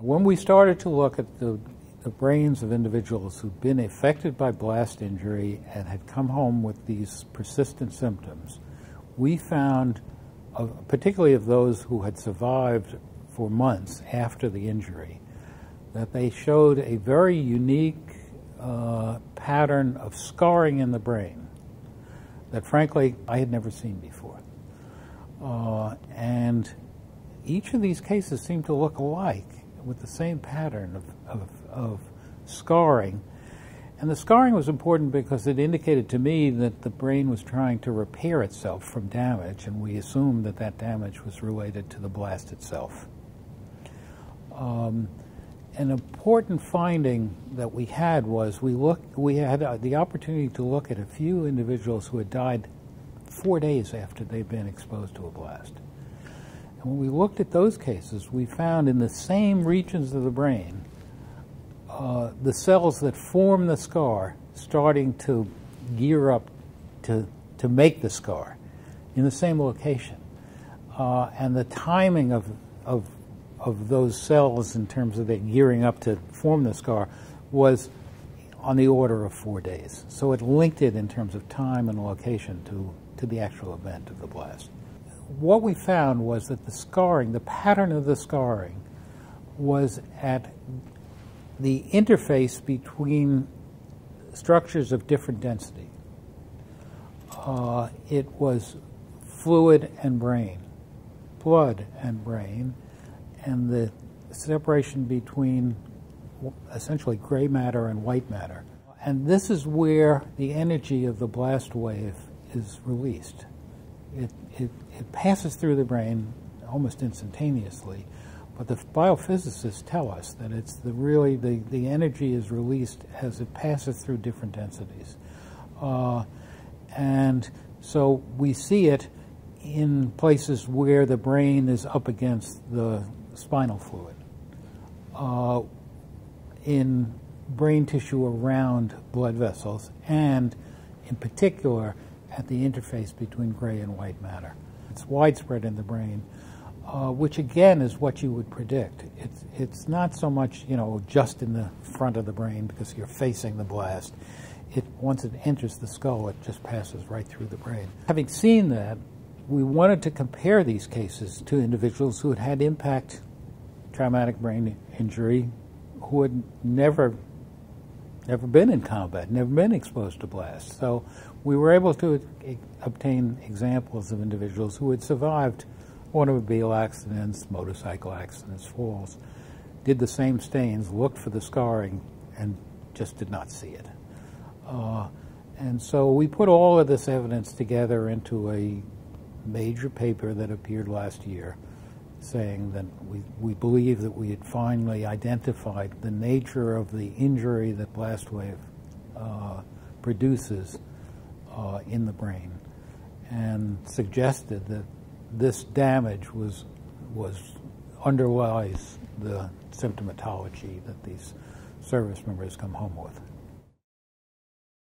When we started to look at the, the brains of individuals who'd been affected by blast injury and had come home with these persistent symptoms, we found, uh, particularly of those who had survived for months after the injury, that they showed a very unique uh, pattern of scarring in the brain that, frankly, I had never seen before. Uh, and each of these cases seemed to look alike with the same pattern of, of, of scarring. And the scarring was important because it indicated to me that the brain was trying to repair itself from damage, and we assumed that that damage was related to the blast itself. Um, an important finding that we had was we looked, we had uh, the opportunity to look at a few individuals who had died four days after they'd been exposed to a blast. And when we looked at those cases, we found in the same regions of the brain uh, the cells that form the scar starting to gear up to, to make the scar in the same location. Uh, and the timing of, of, of those cells in terms of the gearing up to form the scar was on the order of four days. So it linked it in terms of time and location to, to the actual event of the blast what we found was that the scarring, the pattern of the scarring, was at the interface between structures of different density. Uh, it was fluid and brain, blood and brain, and the separation between essentially gray matter and white matter. And this is where the energy of the blast wave is released it, it, it passes through the brain almost instantaneously. But the biophysicists tell us that it's the really the, the energy is released as it passes through different densities. Uh, and so we see it in places where the brain is up against the spinal fluid. Uh, in brain tissue around blood vessels, and in particular at the interface between gray and white matter. It's widespread in the brain, uh, which again is what you would predict. It's, it's not so much, you know, just in the front of the brain because you're facing the blast. It, once it enters the skull, it just passes right through the brain. Having seen that, we wanted to compare these cases to individuals who had had impact traumatic brain injury who had never never been in combat, never been exposed to blasts. So we were able to obtain examples of individuals who had survived automobile accidents, motorcycle accidents, falls, did the same stains, looked for the scarring, and just did not see it. Uh, and so we put all of this evidence together into a major paper that appeared last year saying that we, we believe that we had finally identified the nature of the injury that blast wave uh, produces uh, in the brain and suggested that this damage was was underlies the symptomatology that these service members come home with.